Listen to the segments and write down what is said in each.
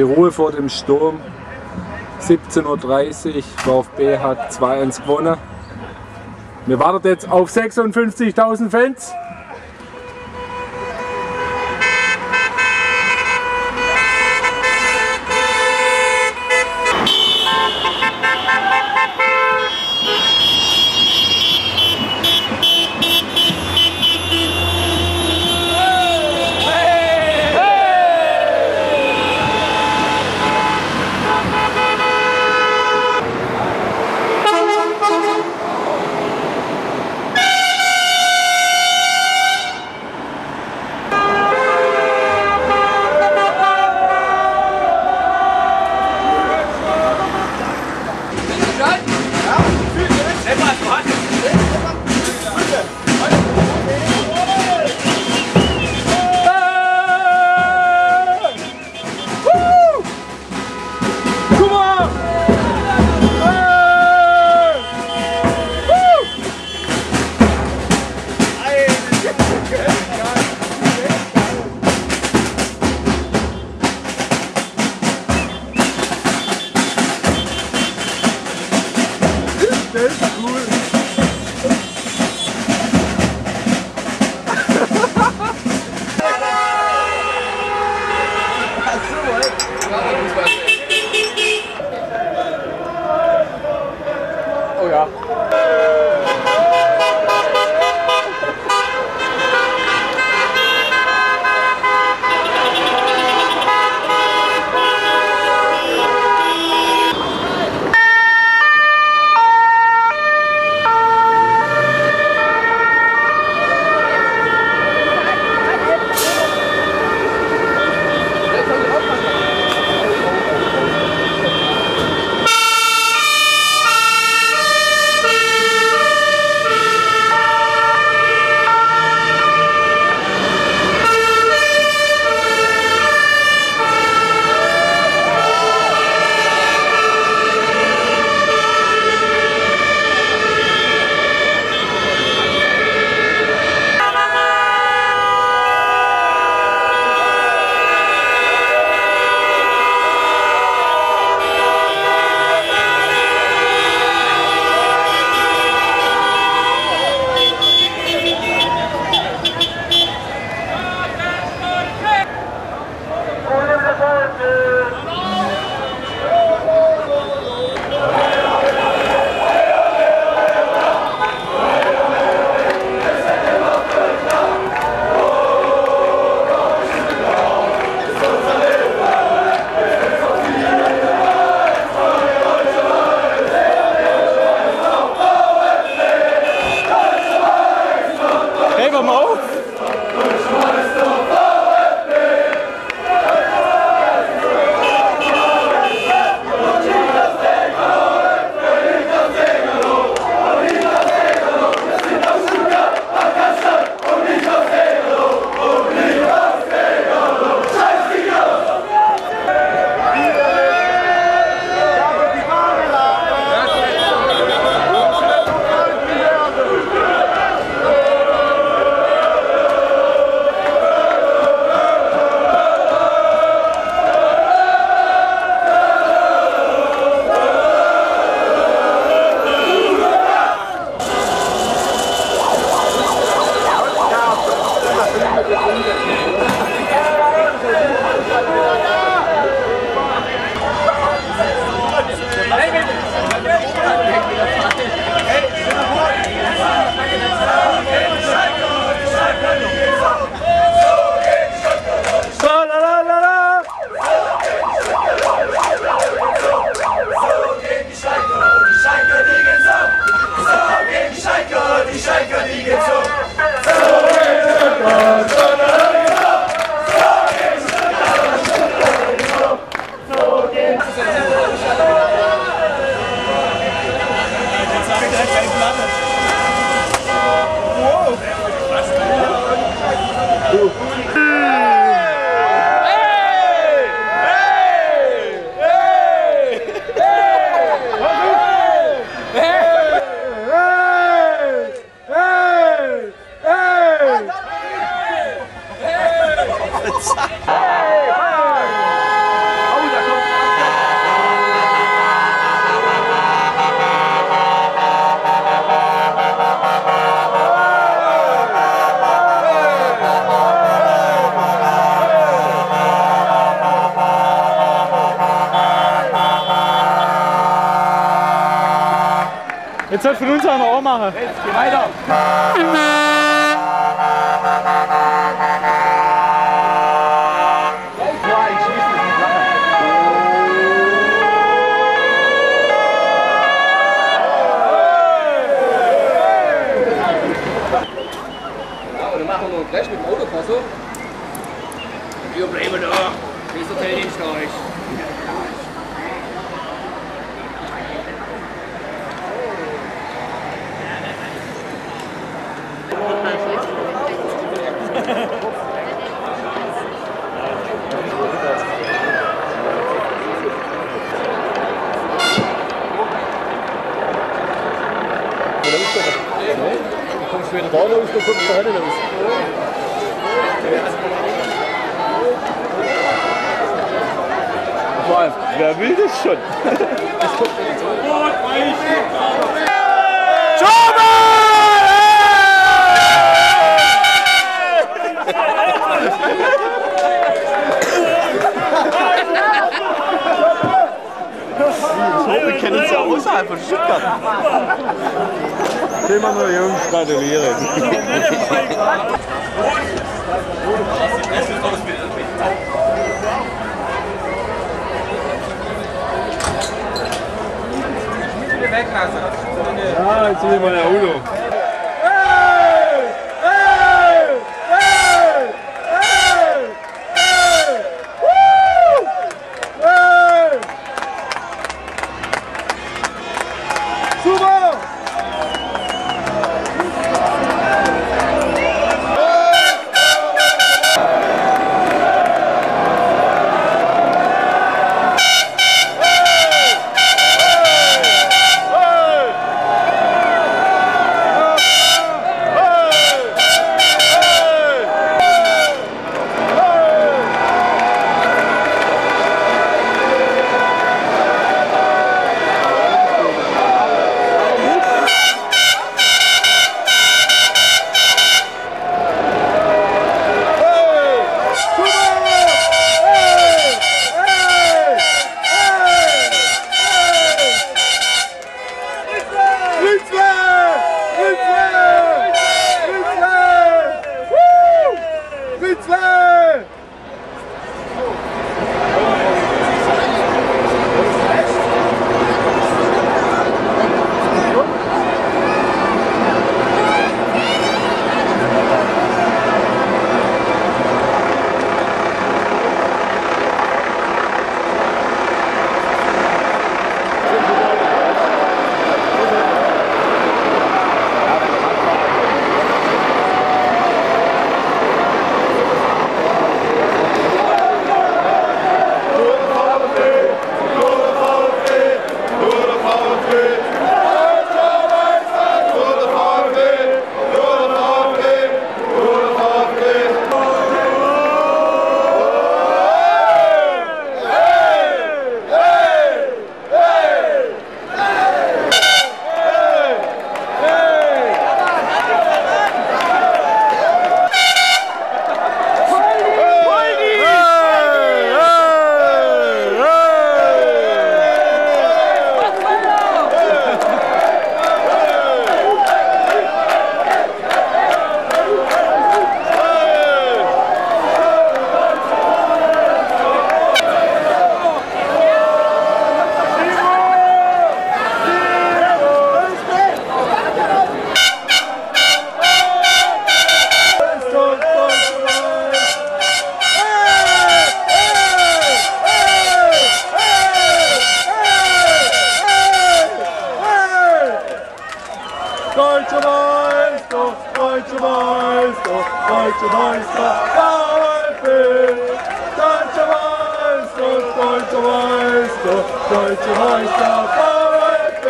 Die Ruhe vor dem Sturm. 17.30 Uhr. VfB hat 2-1 gewonnen. Wir warten jetzt auf 56.000 Fans. Jetzt wird von uns auch noch machen. Jetzt geh weiter. Wer will das schon? Wir kennen uns ja außerhalb von Stuttgart. Immer nur Jungs gratulieren. Ja, jetzt sind wir mal der Udo. Deutscher Meister, Deutscher Meister, Deutscher Meister, VfB. Deutscher Meister, Deutscher Meister, Deutscher Meister, VfB.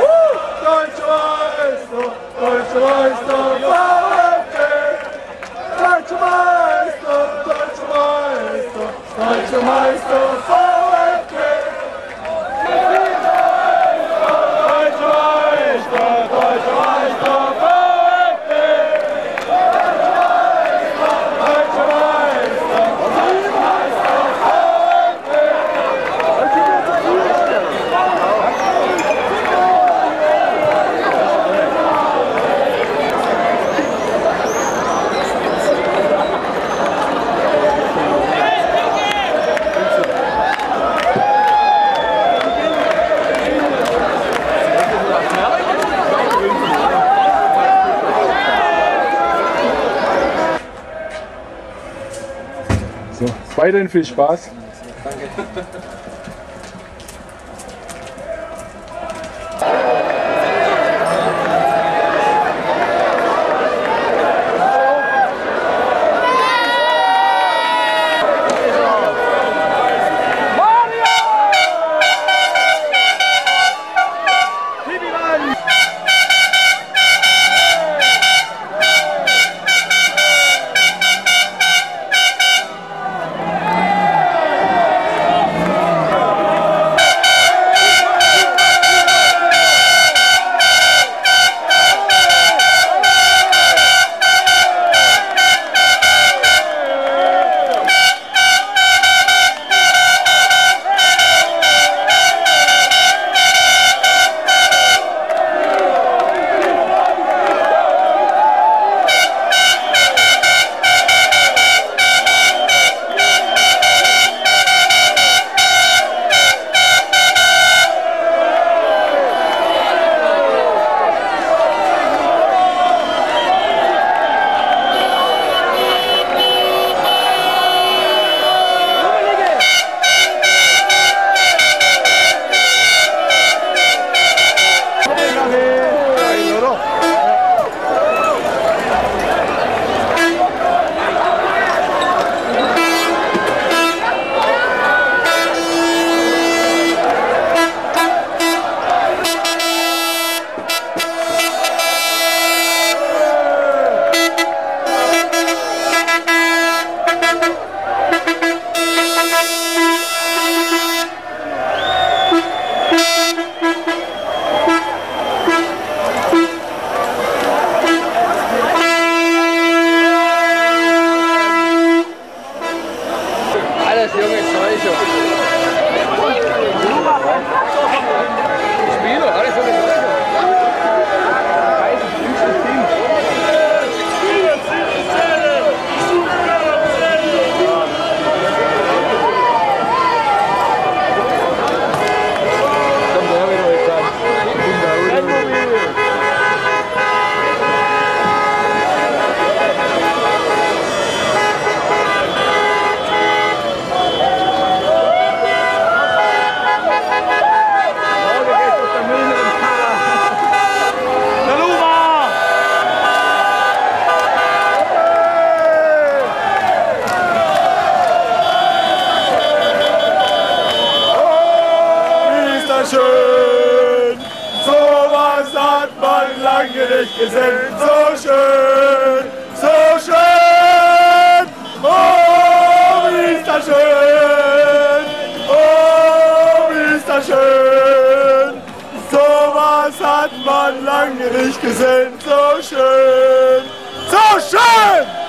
Woo! Deutscher Meister, Deutscher Meister, VfB. Deutscher Meister, Deutscher Meister, Deutscher Meister, Weiterhin viel Spaß. hat man lange nicht gesehen. So schön, so schön!